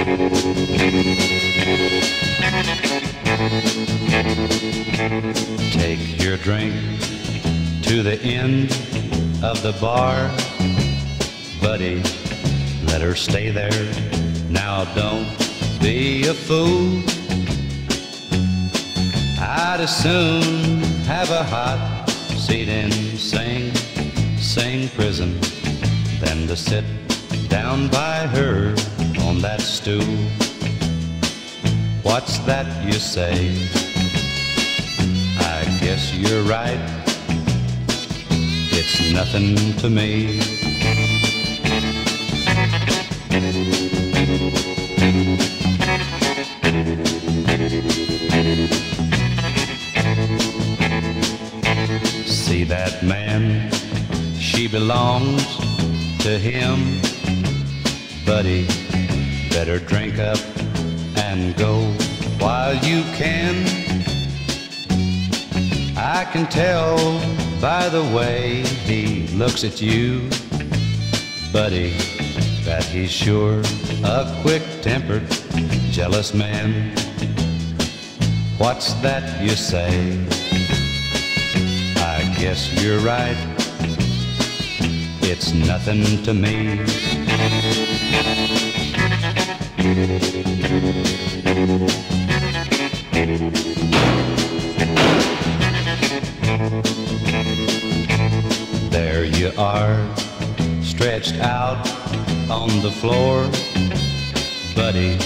Take your drink to the end of the bar, buddy. Let her stay there. Now don't be a fool. I'd as soon have a hot seat in Sing Sing prison than to sit down by her that stool. What's that you say? I guess you're right. It's nothing to me. See that man? She belongs to him. Buddy, better drink up and go while you can. I can tell by the way he looks at you, buddy, that he's sure a quick-tempered, jealous man. What's that you say? I guess you're right. It's nothing to me. There you are, stretched out on the floor. Buddy,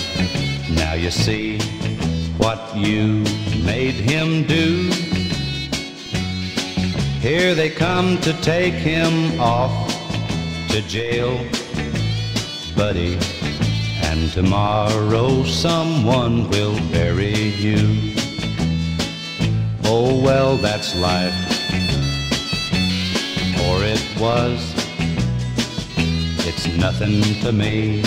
now you see what you made him do. Here they come to take him off to jail, buddy. And tomorrow someone will bury you. Oh well, that's life. Or it was. It's nothing to me.